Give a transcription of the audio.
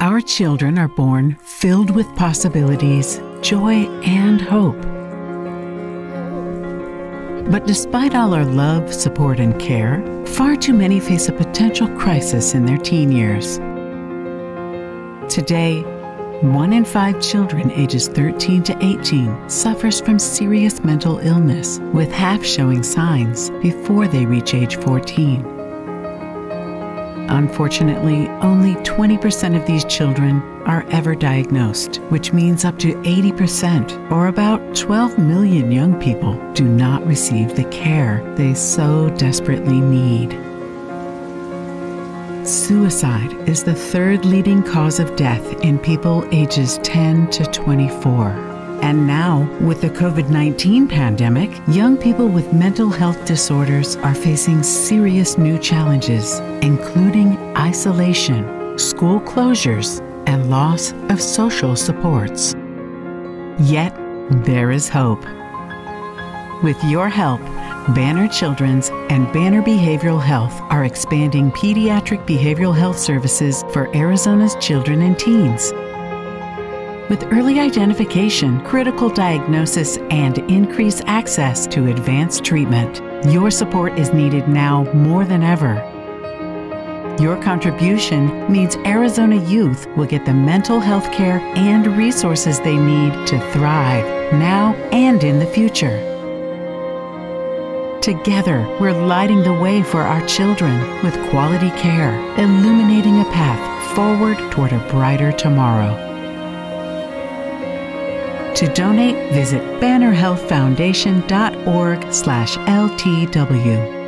Our children are born filled with possibilities, joy, and hope. But despite all our love, support, and care, far too many face a potential crisis in their teen years. Today, one in five children ages 13 to 18 suffers from serious mental illness, with half showing signs before they reach age 14. Unfortunately, only 20% of these children are ever diagnosed, which means up to 80%, or about 12 million young people, do not receive the care they so desperately need. Suicide is the third leading cause of death in people ages 10 to 24. And now, with the COVID 19 pandemic, young people with mental health disorders are facing serious new challenges, including isolation, school closures, and loss of social supports. Yet, there is hope. With your help, Banner Children's and Banner Behavioral Health are expanding pediatric behavioral health services for Arizona's children and teens with early identification, critical diagnosis, and increased access to advanced treatment, your support is needed now more than ever. Your contribution means Arizona youth will get the mental health care and resources they need to thrive now and in the future. Together, we're lighting the way for our children with quality care, illuminating a path forward toward a brighter tomorrow. To donate, visit bannerhealthfoundation.org/ltw.